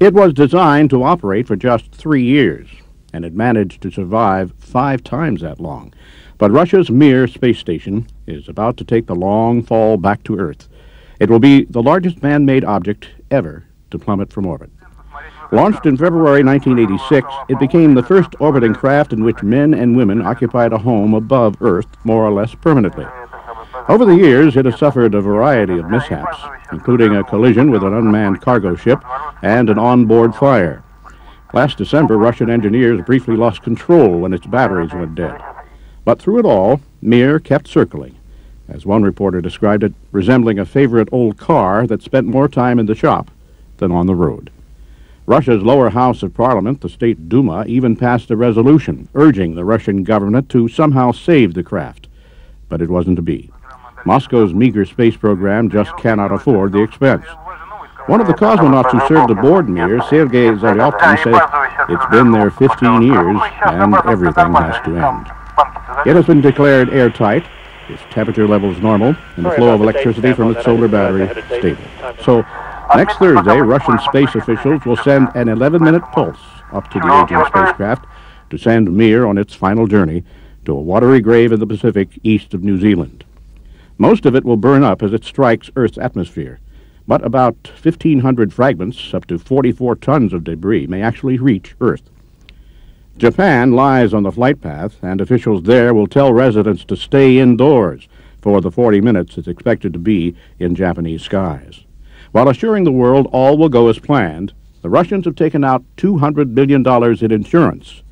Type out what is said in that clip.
It was designed to operate for just three years, and it managed to survive five times that long. But Russia's Mir space station is about to take the long fall back to Earth. It will be the largest man made object ever to plummet from orbit. Launched in February 1986, it became the first orbiting craft in which men and women occupied a home above Earth more or less permanently. Over the years, it has suffered a variety of mishaps, including a collision with an unmanned cargo ship and an onboard fire. Last December, Russian engineers briefly lost control when its batteries went dead. But through it all, Mir kept circling, as one reporter described it, resembling a favorite old car that spent more time in the shop than on the road. Russia's lower house of parliament, the State Duma, even passed a resolution urging the Russian government to somehow save the craft. But it wasn't to be. Moscow's meager space program just cannot afford the expense. One of the cosmonauts who served aboard Mir, Sergei Zalyotin, said it's been there 15 years and everything has to end. It has been declared airtight, its temperature levels normal, and the flow of electricity from its solar battery stable. So Next Thursday, Russian space officials will send an 11-minute pulse up to the aging spacecraft to send Mir on its final journey to a watery grave in the Pacific east of New Zealand. Most of it will burn up as it strikes Earth's atmosphere, but about 1,500 fragments, up to 44 tons of debris, may actually reach Earth. Japan lies on the flight path, and officials there will tell residents to stay indoors for the 40 minutes it's expected to be in Japanese skies. While assuring the world all will go as planned, the Russians have taken out $200 billion in insurance